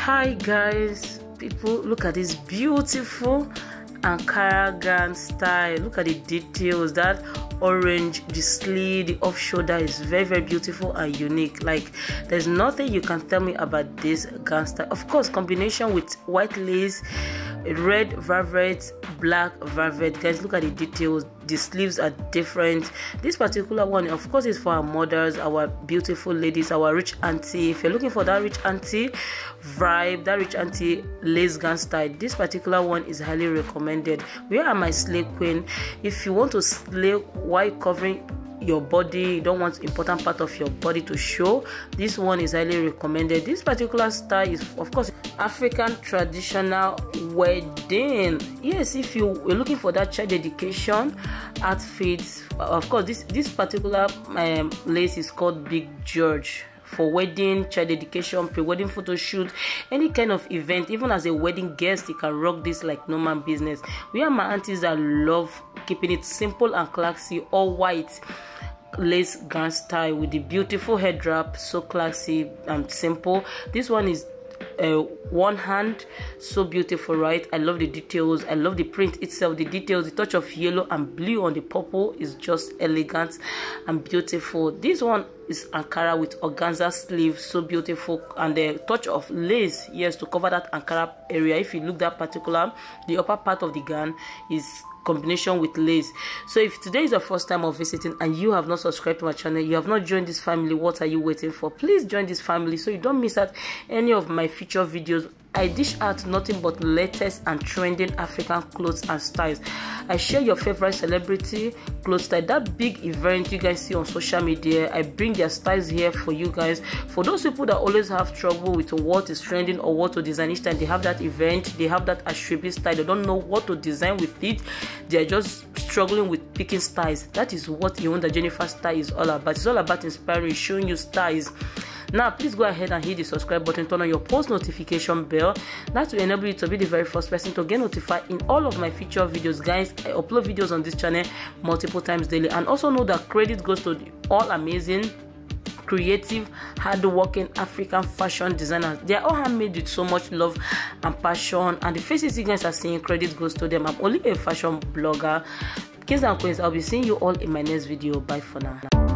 hi guys. People look at this beautiful ankara style. Look at the details. That orange the sleeve the off shoulder is very very beautiful and unique. Like there's nothing you can tell me about this gown style. Of course combination with white lace red velvet black velvet. Guys look at the details the sleeves are different. This particular one of course is for our mothers our beautiful ladies our rich auntie. If you're looking for that rich auntie vibe that rich auntie lace gown style this particular one is highly recommended. Where are my slay queen? If you want to slay while covering your body. You don't want important part of your body to show. This one is highly recommended. This particular style is of course african traditional wedding. Yes if you were looking for that child dedication outfit of course this this particular um, lace is called big george for wedding, child dedication, pre-wedding photo shoot, any kind of event, even as a wedding guest, you can rock this like normal business. We are my aunties that love keeping it simple and classy, all white lace gown style with the beautiful head wrap, so classy and simple. This one is uh, one hand so beautiful right i love the details i love the print itself the details the touch of yellow and blue on the purple is just elegant and beautiful this one is ankara with organza sleeve so beautiful and the touch of lace yes to cover that ankara area. If you look that particular the upper part of the gown is combination with lace so if today is your first time of visiting and you have not subscribed to my channel you have not joined this family what are you waiting for please join this family so you don't miss out any of my future videos I dish out nothing but latest and trending African clothes and styles. I share your favorite celebrity clothes style. That big event you guys see on social media, I bring their styles here for you guys. For those people that always have trouble with what is trending or what to design each time they have that event, they have that asoebi style, they don't know what to design with it. They're just struggling with picking styles. That is what Yewunda Jennifer style is all about. It's all about inspiring, showing you styles now please go ahead and hit the subscribe button turn on your post notification bell that will enable you to be the very first person to get notified in all of my future videos guys i upload videos on this channel multiple times daily and also know that credit goes to all amazing creative hardworking african fashion designers. They are all handmade with so much love and passion and the faces you guys are seeing credit goes to them. I'm only a fashion blogger. Kings and queens i'll be seeing you all in my next video. Bye for now